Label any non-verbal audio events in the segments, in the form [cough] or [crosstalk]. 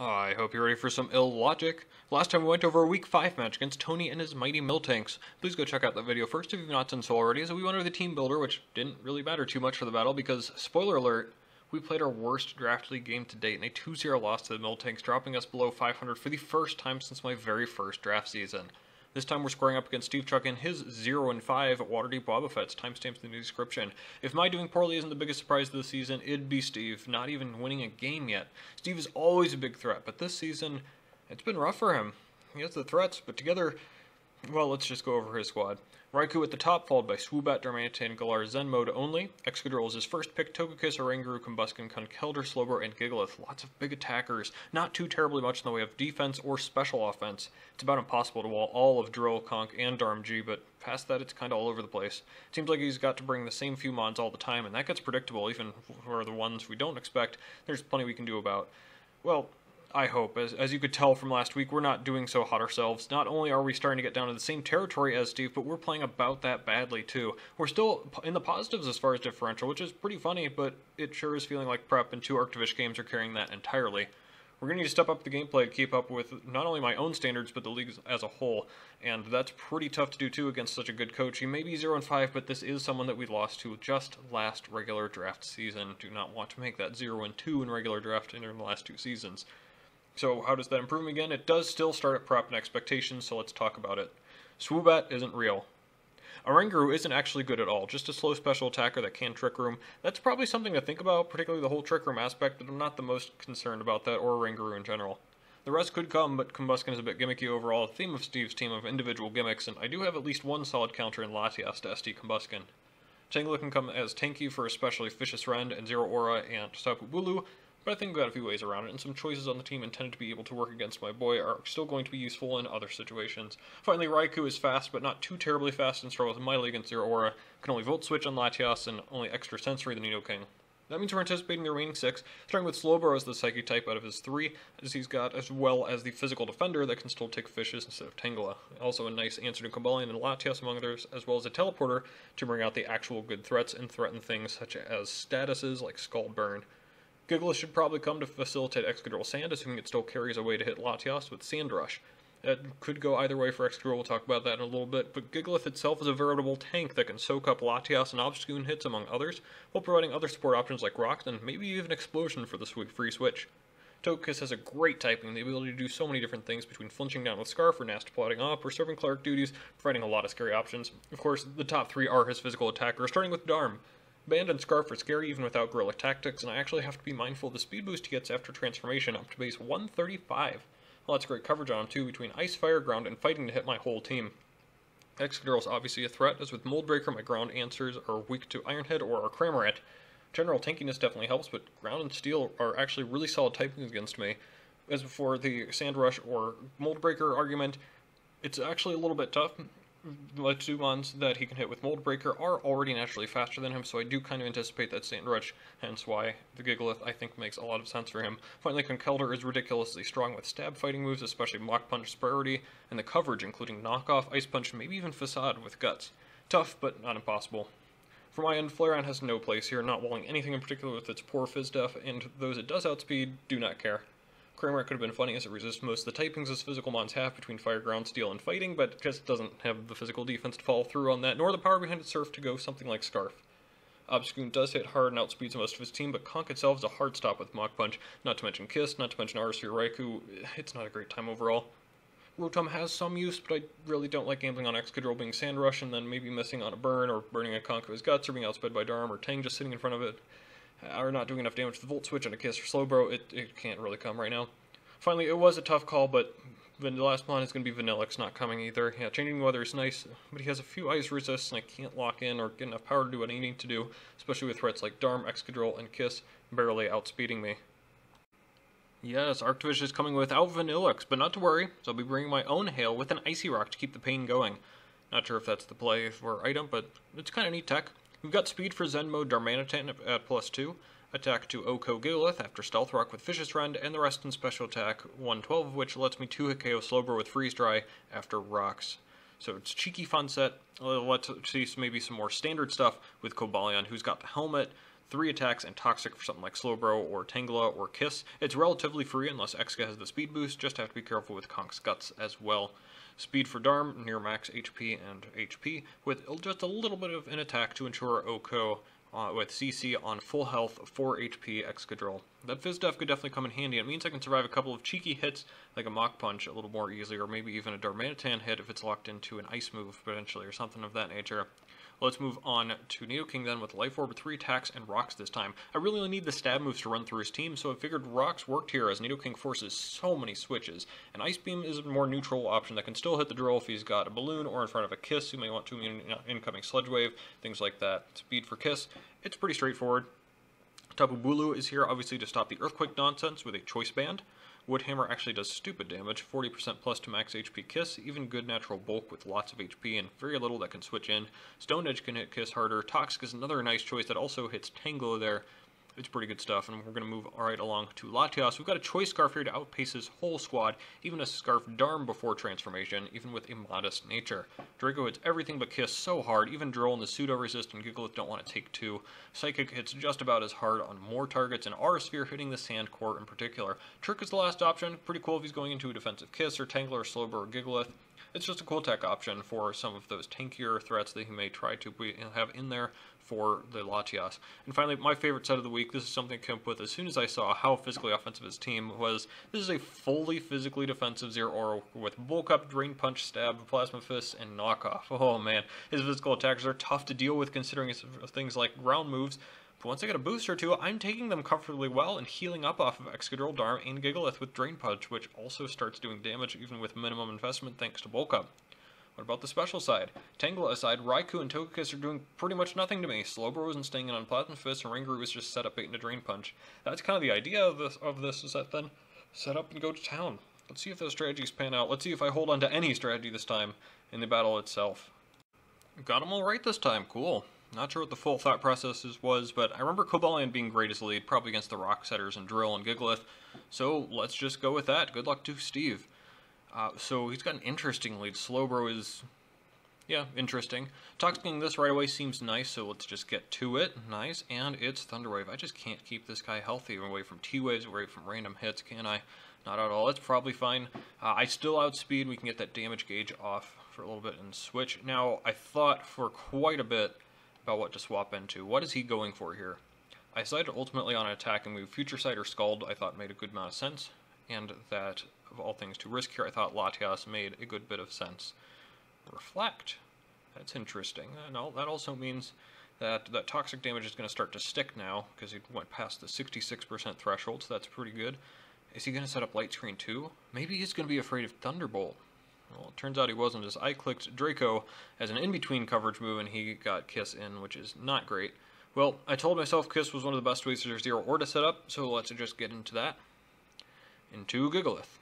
I hope you're ready for some ill logic. Last time we went over a week 5 match against Tony and his mighty Miltanks. Please go check out that video first if you've not done so already, as we went over the team builder, which didn't really matter too much for the battle because, spoiler alert, we played our worst draft league game to date in a 2-0 loss to the Miltanks, dropping us below 500 for the first time since my very first draft season. This time we're squaring up against Steve Chuck and his 0 and 5 Waterdeep Wobbuffets timestamps in the description. If my doing poorly isn't the biggest surprise of the season, it'd be Steve, not even winning a game yet. Steve is always a big threat, but this season, it's been rough for him. He has the threats, but together, well, let's just go over his squad. Raikou at the top, followed by Swoobat, Darmanitan, Galar Zen mode only. Excadrill is his first pick, Togekiss, Oranguru, Combusken, Conkeldurr, Slowbro, and Gigalith. Lots of big attackers. Not too terribly much in the way of defense or special offense. It's about impossible to wall all of Drill, Conk, and Darmg, but past that it's kind of all over the place. Seems like he's got to bring the same few mods all the time, and that gets predictable even for the ones we don't expect. There's plenty we can do about. Well, I hope. As, as you could tell from last week, we're not doing so hot ourselves. Not only are we starting to get down to the same territory as Steve, but we're playing about that badly too. We're still in the positives as far as differential, which is pretty funny, but it sure is feeling like prep, and two Arctovish games are carrying that entirely. We're going to need to step up the gameplay to keep up with not only my own standards, but the league as a whole. And that's pretty tough to do too against such a good coach. He may be 0 and 5, but this is someone that we lost to just last regular draft season. Do not want to make that 0 and 2 in regular draft in the last two seasons. So how does that improve again? It does still start at prop and expectations, so let's talk about it. Swoobat isn't real. Oranguru isn't actually good at all, just a slow special attacker that can Trick Room. That's probably something to think about, particularly the whole Trick Room aspect, but I'm not the most concerned about that or Oranguru in general. The rest could come, but Combusken is a bit gimmicky overall, the theme of Steve's team of individual gimmicks, and I do have at least one solid counter in Latias to SD Combusken. Tangela can come as tanky for especially Fishious Rend and Zeraora and Tapu Bulu, but I think we've got a few ways around it, and some choices on the team intended to be able to work against my boy are still going to be useful in other situations. Finally, Raikou is fast, but not too terribly fast and struggles mightily against Zeraora, can only Volt Switch on Latias, and only extra sensory than Nidoking. That means we're anticipating the remaining six, starting with Slowbro as the Psychic type out of his three, as he's got as well as the Physical Defender that can still take fishes instead of Tangela. Also a nice answer to Cobalion and Latias among others, as well as a Teleporter to bring out the actual good threats and threaten things such as statuses like Scald Burn. Gigalith should probably come to facilitate Excadrill Sand, assuming it still carries a way to hit Latias with Sand Rush. It could go either way for Excadrill, we'll talk about that in a little bit, but Gigalith itself is a veritable tank that can soak up Latias and Obstagoon hits among others, while providing other support options like Rocks and maybe even Explosion for the free switch. Togekiss has a great typing, the ability to do so many different things between flinching down with Scarf or Nast plotting up or serving cleric duties, providing a lot of scary options. Of course, the top three are his physical attacker, starting with Darm. Band and Scarf are scary even without Gorilla Tactics, and I actually have to be mindful of the speed boost he gets after transformation up to base 135. Well, that's great coverage on him too, between Ice, Fire, Ground, and Fighting to hit my whole team. Excadrill is obviously a threat, as with Moldbreaker my ground answers are weak to Ironhead or Cramorant. General tankiness definitely helps, but Ground and Steel are actually really solid typings against me. As before the Sand Rush or Moldbreaker argument, it's actually a little bit tough the two ones that he can hit with Mold Breaker are already naturally faster than him, so I do kind of anticipate that Sand Rush, hence why the Gigalith I think makes a lot of sense for him. Finally, Conkeldurr is ridiculously strong with stab fighting moves, especially Mach Punch priority, and the coverage including Knockoff, Ice Punch, maybe even Facade with Guts. Tough, but not impossible. For my end, Flareon has no place here, not walling anything in particular with its poor Phys Def, and those it does outspeed do not care. Kramer could have been funny as it resists most of the typings as physical mons have between fire, ground, steel, and fighting, but just doesn't have the physical defense to follow through on that, nor the power behind its surf to go something like Scarf. Obstagoon does hit hard and outspeeds most of his team, but Conk itself is a hard stop with Mach Punch, not to mention Kiss, not to mention Arceus Raikou. It's not a great time overall. Rotom has some use, but I really don't like gambling on Excadrill being Sand Rush and then maybe missing on a burn or burning a Conk of his guts or being outsped by Darm or Tang just sitting in front of it. Or not doing enough damage to the Volt Switch and a Kiss or Slowbro, it, it can't really come right now. Finally, it was a tough call, but the last plan is going to be Vanilluxe not coming either. Yeah, changing weather is nice, but he has a few ice resists, and I can't lock in or get enough power to do what I need to do, especially with threats like Darm, Excadrill, and Kiss barely outspeeding me. Yes, Arctovish is coming without Vanilluxe, but not to worry, so I'll be bringing my own Hail with an Icy Rock to keep the pain going. Not sure if that's the play for item, but it's kind of neat tech. We've got speed for Zen mode Darmanitan at plus 2, attack to OHKO Gigalith after Stealth Rock with Fishious Rend, and the rest in special attack, 112 of which lets me 2 hit KO Slowbro with Freeze Dry after Rocks. So it's cheeky fun set. Let's see maybe some more standard stuff with Cobalion, who's got the helmet, three attacks and Toxic for something like Slowbro or Tangela or Kiss. It's relatively free unless Exca has the speed boost, just have to be careful with Conk's Guts as well. Speed for Darm, near max HP and HP, with just a little bit of an attack to ensure OHKO uh, with CC on full health, 4 HP Excadrill. That Phys Def could definitely come in handy. It means I can survive a couple of cheeky hits, like a Mach Punch, a little more easily, or maybe even a Darmanitan hit if it's locked into an Ice move, potentially, or something of that nature. Let's move on to Nidoking then with Life Orb, 3 attacks, and Rocks this time. I really only need the stab moves to run through his team, so I figured Rocks worked here as Nidoking forces so many switches. And Ice Beam is a more neutral option that can still hit the drill if he's got a Balloon or in front of a Kiss, you may want to immune uh, incoming Sludge Wave, things like that. Speed for Kiss, it's pretty straightforward. Tapu Bulu is here obviously to stop the Earthquake nonsense with a Choice Band. Woodhammer actually does stupid damage, 40% plus to max HP Kiss, even good natural bulk with lots of HP and very little that can switch in. Stone Edge can hit Kiss harder. Toxic is another nice choice that also hits Tangela there, it's pretty good stuff, and we're going to move right along to Latias. We've got a choice Scarf here to outpace his whole squad, even a Scarf Darm before transformation, even with a modest nature. Draco hits everything but Kiss so hard, even Drill and the pseudo-resist and Gigalith don't want to take two. Psychic hits just about as hard on more targets, and Aura Sphere hitting the Sand Core in particular. Trick is the last option, pretty cool if he's going into a defensive Kiss, or Tangler, or Slowbro, or Gigalith. It's just a cool tech option for some of those tankier threats that he may try to have in there for the Latias. And finally, my favorite set of the week, this is something I came up with as soon as I saw how physically offensive his team was. This is a fully physically defensive Zeraora with Bulk Up, Drain Punch, Stab, Plasma Fist, and Knockoff. [laughs] Oh man, his physical attacks are tough to deal with considering things like ground moves, but once I get a boost or two, I'm taking them comfortably well and healing up off of Excadrill, Darm, and Gigalith with Drain Punch, which also starts doing damage even with minimum investment thanks to Bulk Up. What about the special side? Tangela aside, Raikou and Togekiss are doing pretty much nothing to me. Slowbro isn't staying in on Plasma Fist, and Oranguru was just set up bait a Drain Punch. That's kind of the idea of this, of this is that then set up and go to town. Let's see if those strategies pan out. Let's see if I hold on to any strategy this time in the battle itself. Got them all right this time. Cool. Not sure what the full thought process was, but I remember Cobalion being great as lead, probably against the Rock Setters and Drill and Gigalith. So let's just go with that. Good luck to Steve. Uh, so he's got an interesting lead. Slowbro is, yeah, interesting. Toxicking this right away seems nice, so let's just get to it. Nice, and it's Thunderwave. I just can't keep this guy healthy away from T-Waves, away from random hits, can I? Not at all. It's probably fine. Uh, I still outspeed. We can get that damage gauge off for a little bit and switch. Now, I thought for quite a bit about what to swap into. What is he going for here? I decided ultimately on an attacking move. Future Sight or Scald I thought made a good amount of sense, and that of all things to risk here, I thought Latias made a good bit of sense. Reflect. That's interesting. And no, that also means that that toxic damage is going to start to stick now, because he went past the 66% threshold, so that's pretty good. Is he going to set up Light Screen too? Maybe he's going to be afraid of Thunderbolt. Well, it turns out he wasn't, as I clicked Draco as an in-between coverage move, and he got Kiss in, which is not great. Well, I told myself Kiss was one of the best ways to Zeraora to set up, so let's just get into that. Into Gigalith.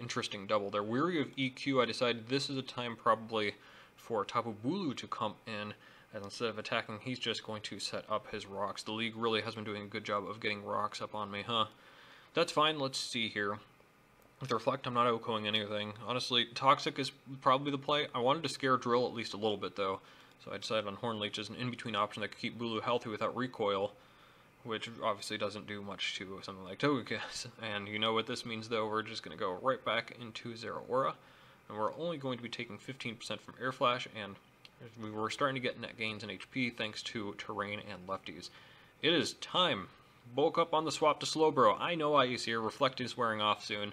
Interesting double. They're weary of EQ. I decided this is a time probably for Tapu Bulu to come in, and instead of attacking, he's just going to set up his rocks. The league really has been doing a good job of getting rocks up on me, huh? That's fine. Let's see here. With Reflect, I'm not outgoing anything. Honestly, Toxic is probably the play. I wanted to scare Drill at least a little bit, though. So I decided on Horn Leech as an in-between option that could keep Bulu healthy without recoil which obviously doesn't do much to something like Togekiss. [laughs] And you know what this means though, we're just going to go right back into Zeraora, and we're only going to be taking 15% from Air Slash, and we were starting to get net gains in HP thanks to Terrain and Lefties. It is time. Bulk up on the swap to Slowbro. I know Ice here, Reflect is wearing off soon.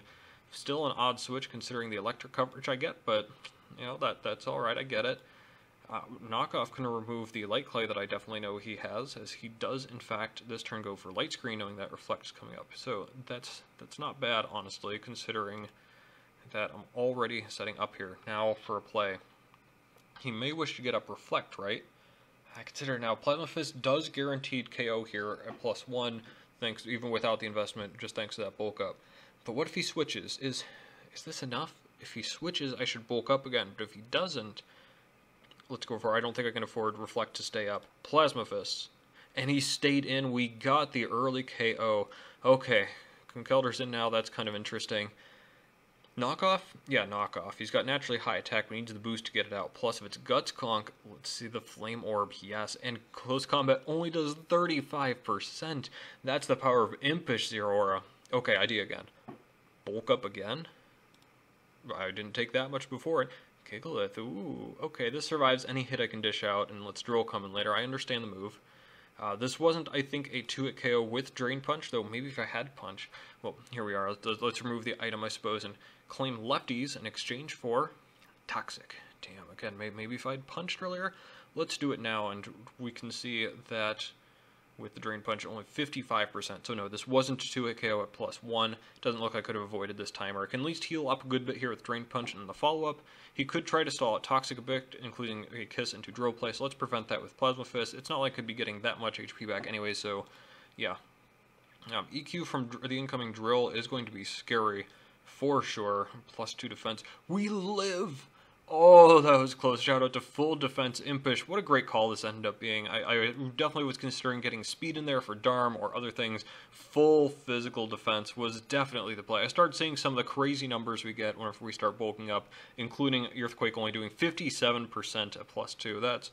Still an odd switch considering the electric coverage I get, but you know, that that's alright, I get it. Uh, knockoff can remove the light clay that I definitely know he has, as he does in fact this turn go for light screen, knowing that reflect is coming up. So that's that's not bad, honestly, considering that I'm already setting up here. Now for a play. He may wish to get up reflect, right? I consider now Plasma Fist does guaranteed KO here at plus one, thanks even without the investment, just thanks to that bulk up. But what if he switches? Is is this enough? If he switches, I should bulk up again. But if he doesn't, let's go for I don't think I can afford Reflect to stay up. Plasma Fists. And he stayed in. We got the early KO. Okay. Conkeldurr's in now. That's kind of interesting. Knockoff? Yeah, knockoff. He's got naturally high attack, but needs the boost to get it out. Plus, if it's Guts Clonk, let's see the Flame Orb, yes. And close combat only does 35%. That's the power of Impish Zeraora. Okay, idea again. Bulk up again? I didn't take that much before it. Gigalith, ooh, okay, this survives any hit I can dish out, and let's Drill come in later. I understand the move. Uh, this wasn't, I think, a 2-hit KO with Drain Punch, though maybe if I had Punch. Well, here we are. Let's, let's remove the item, I suppose, and claim Lefties in exchange for Toxic. Damn, again, maybe if I'd punched earlier. Let's do it now, and we can see that with the Drain Punch, only 55%. So no, this wasn't to a 2-hit KO at plus 1. Doesn't look I could have avoided this timer. Can at least heal up a good bit here with Drain Punch and the follow-up. He could try to stall at Toxic a bit, including a Kiss into Drill Play, so let's prevent that with Plasma Fist. It's not like I could be getting that much HP back anyway, so yeah. Um, EQ from the incoming Drill is going to be scary for sure. Plus 2 defense. We live! Oh, that was close. Shout out to Full Defense Impish. What a great call this ended up being. I, I, definitely was considering getting speed in there for Darm or other things. Full physical defense was definitely the play. I started seeing some of the crazy numbers we get whenever we start bulking up, including Earthquake only doing 57% at plus 2. That's...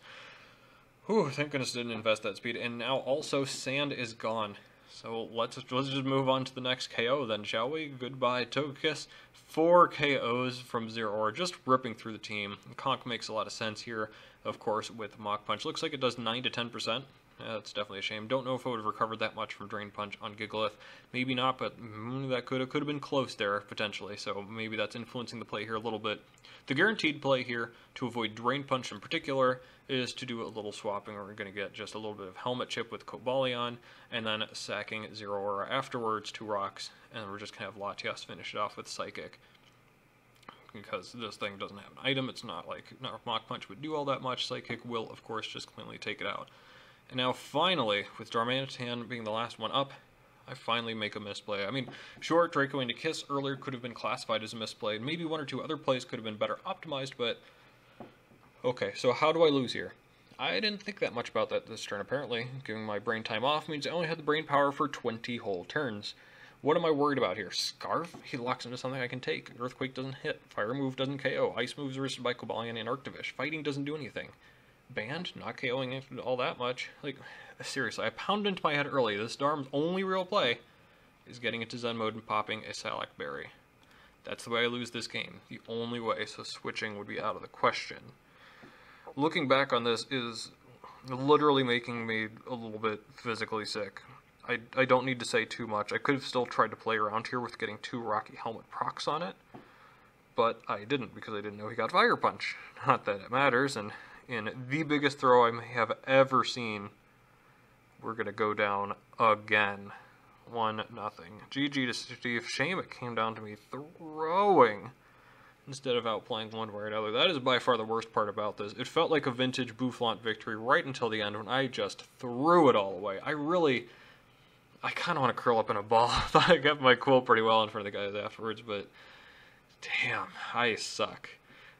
Whew, thank goodness didn't invest that speed. And now also Sand is gone. So let's let's just move on to the next KO then, shall we? Goodbye, Togekiss. Four KOs from Zero Zeraora, just ripping through the team. Conk makes a lot of sense here, of course, with Mach Punch. Looks like it does 9 to 10%. Yeah, that's definitely a shame. Don't know if I would have recovered that much from Drain Punch on Gigalith. Maybe not, but mm, that could have, could have been close there, potentially. So maybe that's influencing the play here a little bit. The guaranteed play here, to avoid Drain Punch in particular, is to do a little swapping. We're going to get just a little bit of Helmet Chip with Cobalion, and then sacking Zeraora afterwards, two rocks, and we're just going to have Latias finish it off with Psychic because this thing doesn't have an item. It's not like not Mach Punch would do all that much. Psychic will, of course, just cleanly take it out. And now finally, with Darmanitan being the last one up, I finally make a misplay. I mean, sure, Draco into Kiss earlier could have been classified as a misplay, and maybe one or two other plays could have been better optimized, but... Okay, so how do I lose here? I didn't think that much about that this turn, apparently. Giving my brain time off means I only had the brain power for 20 whole turns. What am I worried about here? Scarf? He locks into something I can take. Earthquake doesn't hit. Fire move doesn't KO. Ice moves resisted by Cobalion and Arctovish. Fighting doesn't do anything banned, not KOing it all that much. Like, seriously, I pounded into my head early. This Darm's only real play is getting into Zen mode and popping a Salac Berry. That's the way I lose this game. The only way, so switching would be out of the question. Looking back on this is literally making me a little bit physically sick. I, I don't need to say too much. I could have still tried to play around here with getting two Rocky Helmet procs on it, but I didn't because I didn't know he got Fire Punch. Not that it matters, and in the biggest throw I may have ever seen. We're going to go down again. 1 nothing. GG to Steve. Shame it came down to me throwing instead of outplaying one way or another. That is by far the worst part about this. It felt like a vintage Bouffalant victory right until the end when I just threw it all away. I really... I kind of want to curl up in a ball. [laughs] I thought I got my quote pretty well in front of the guys afterwards, but... Damn, I suck.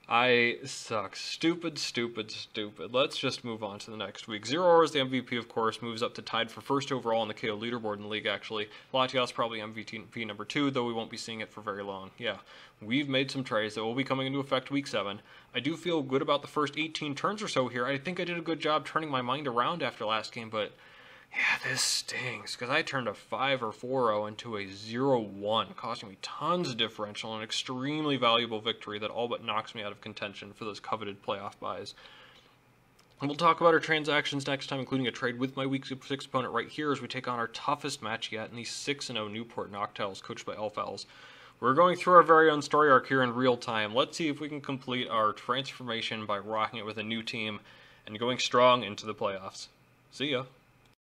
I suck. Stupid, stupid, stupid. Let's just move on to the next week. Zeraora is the MVP, of course, moves up to tied for first overall in the KO leaderboard in the league, actually. Latias probably MVP number two, though we won't be seeing it for very long. Yeah, we've made some trades that will be coming into effect week seven. I do feel good about the first 18 turns or so here. I think I did a good job turning my mind around after last game, but yeah, this stings, because I turned a 5 or 4-0 into a 0-1, costing me tons of differential, and an extremely valuable victory that all but knocks me out of contention for those coveted playoff byes. And we'll talk about our transactions next time, including a trade with my Week 6 opponent right here as we take on our toughest match yet in the 6-0 Newport Noctowl, coached by Elfowls. We're going through our very own story arc here in real time. Let's see if we can complete our transformation by rocking it with a new team and going strong into the playoffs. See ya.